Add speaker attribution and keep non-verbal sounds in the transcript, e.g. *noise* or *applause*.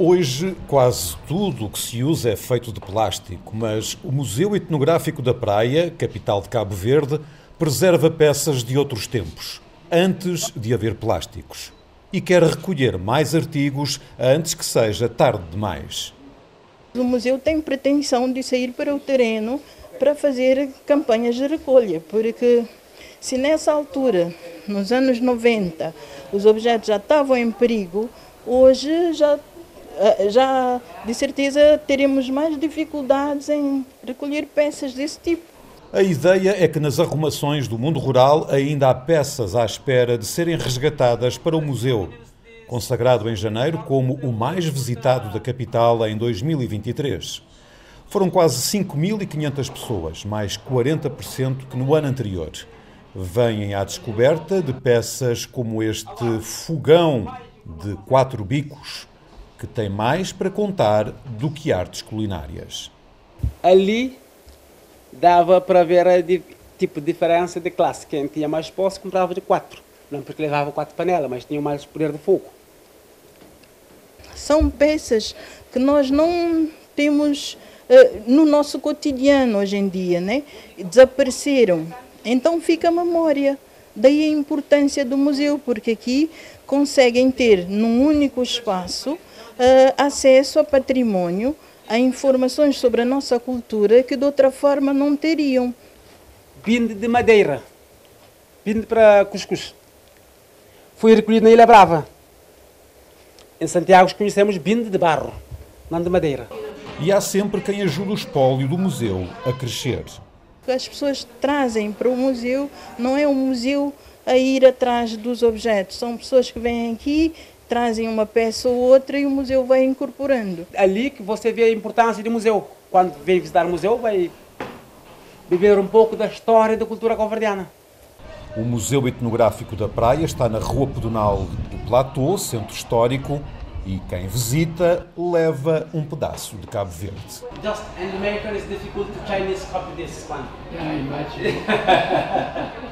Speaker 1: Hoje, quase tudo o que se usa é feito de plástico, mas o Museu Etnográfico da Praia, capital de Cabo Verde, preserva peças de outros tempos, antes de haver plásticos, e quer recolher mais artigos antes que seja tarde demais.
Speaker 2: O museu tem pretensão de sair para o terreno para fazer campanhas de recolha, porque se nessa altura, nos anos 90, os objetos já estavam em perigo, hoje já já de certeza teremos mais dificuldades em recolher peças desse tipo.
Speaker 1: A ideia é que nas arrumações do mundo rural ainda há peças à espera de serem resgatadas para o museu, consagrado em janeiro como o mais visitado da capital em 2023. Foram quase 5.500 pessoas, mais 40% que no ano anterior. Vêm à descoberta de peças como este fogão de quatro bicos, que tem mais para contar do que artes culinárias.
Speaker 3: Ali dava para ver a tipo diferença de classe. Quem tinha mais posse comprava de quatro. Não porque levava quatro panelas, mas tinha mais poder de fogo.
Speaker 2: São peças que nós não temos uh, no nosso cotidiano hoje em dia, né? Desapareceram. Então fica a memória. Daí a importância do museu, porque aqui conseguem ter num único espaço acesso a patrimônio, a informações sobre a nossa cultura que de outra forma não teriam.
Speaker 3: Binde de madeira, binde para cuscuz. Foi recolhido na Ilha Brava. Em Santiago conhecemos binde de barro, não de madeira.
Speaker 1: E há sempre quem ajuda o espólio do museu a crescer.
Speaker 2: As pessoas trazem para o museu, não é o museu a ir atrás dos objetos, são pessoas que vêm aqui trazem uma peça ou outra e o museu vai incorporando.
Speaker 3: Ali que você vê a importância do museu. Quando vem visitar o museu, vai viver um pouco da história e da cultura calverdiana.
Speaker 1: O Museu Etnográfico da Praia está na Rua Pedonal do Platô, centro histórico, e quem visita leva um pedaço de Cabo Verde.
Speaker 3: Just and American is difficult to Chinese copy this one.
Speaker 4: Yeah, I imagine. *laughs*